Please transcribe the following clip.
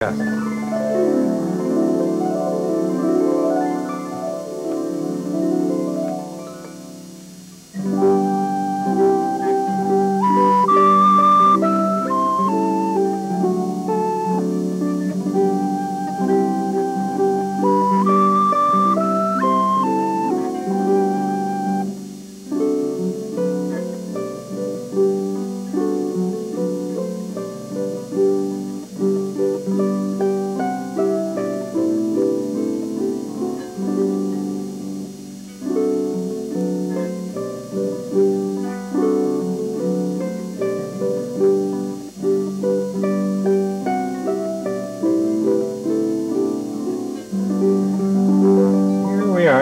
Yes. yard.